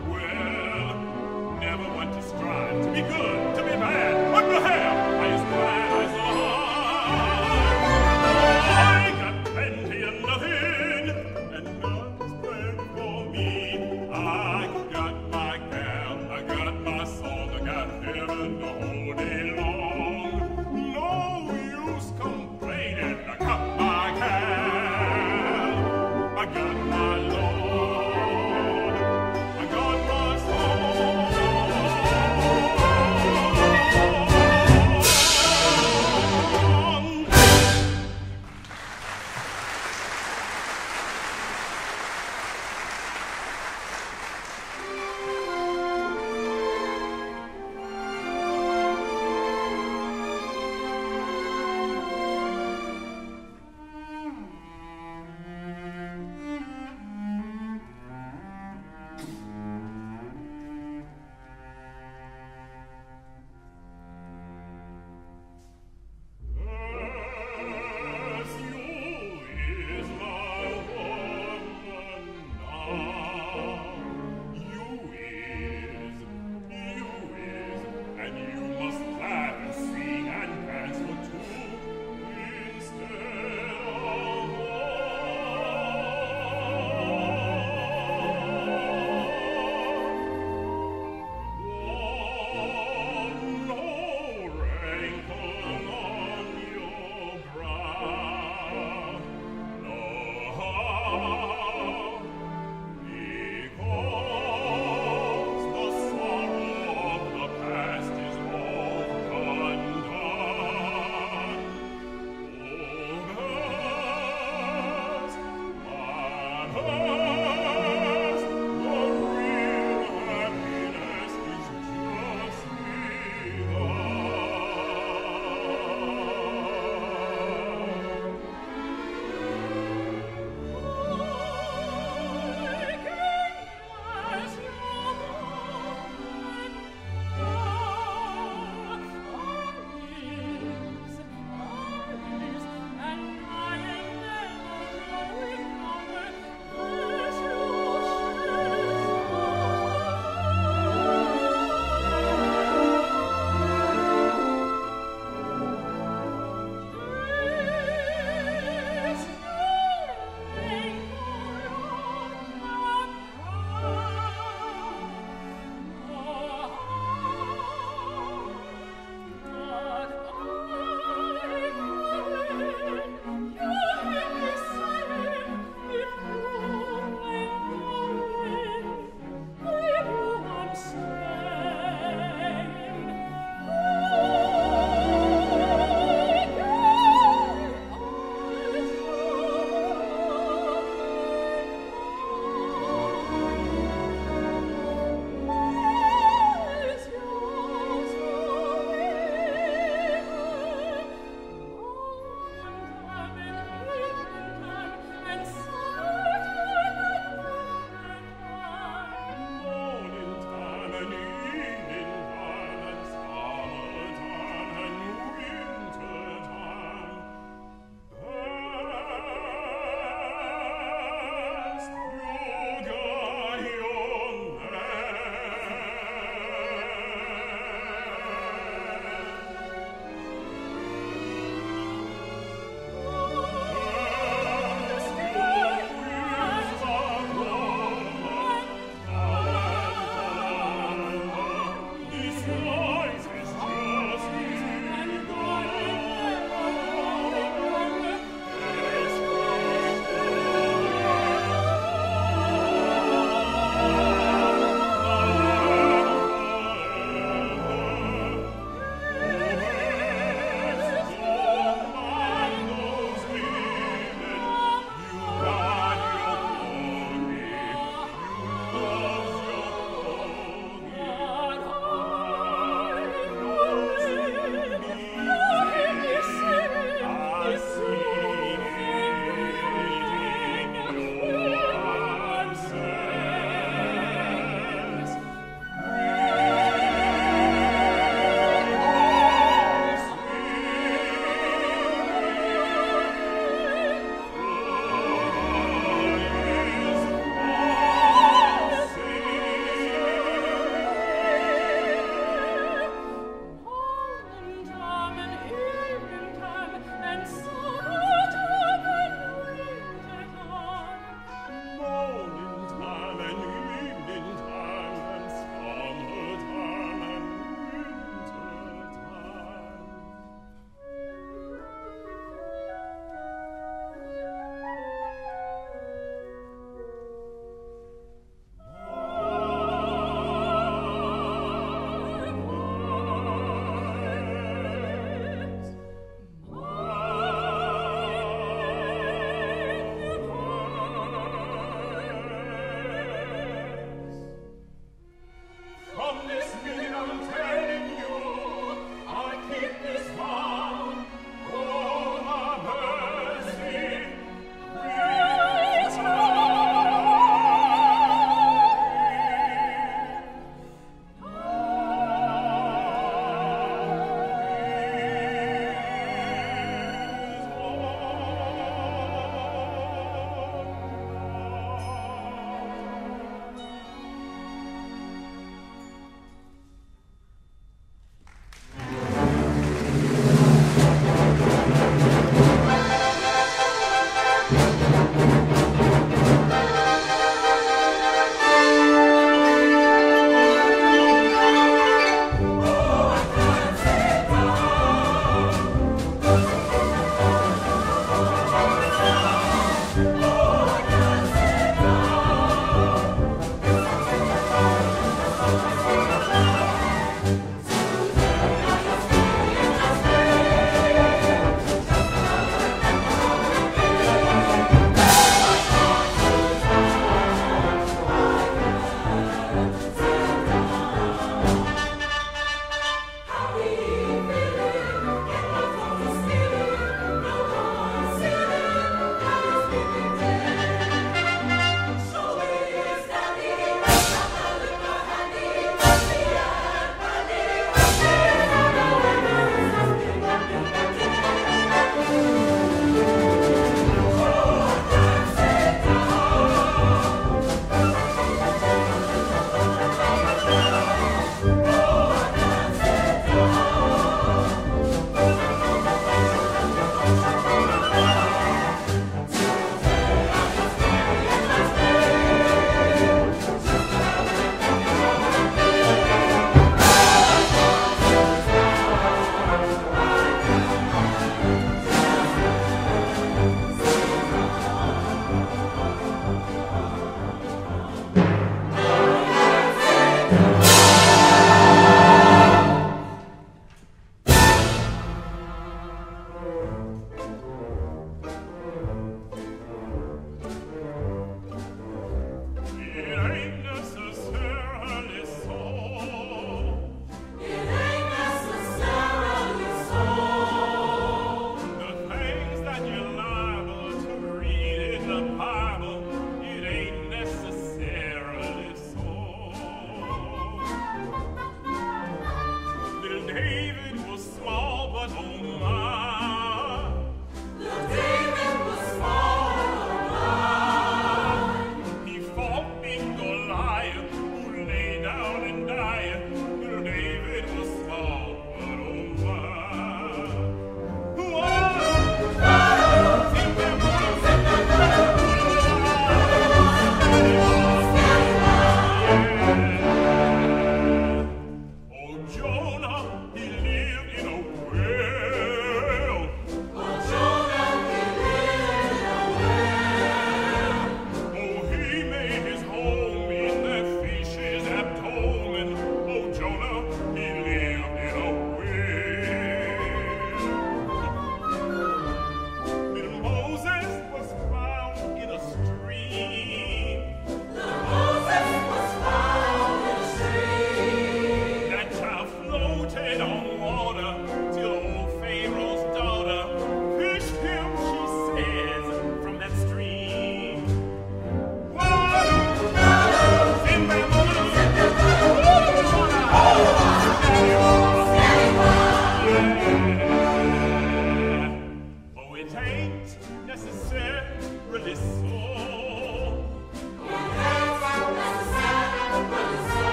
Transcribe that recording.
long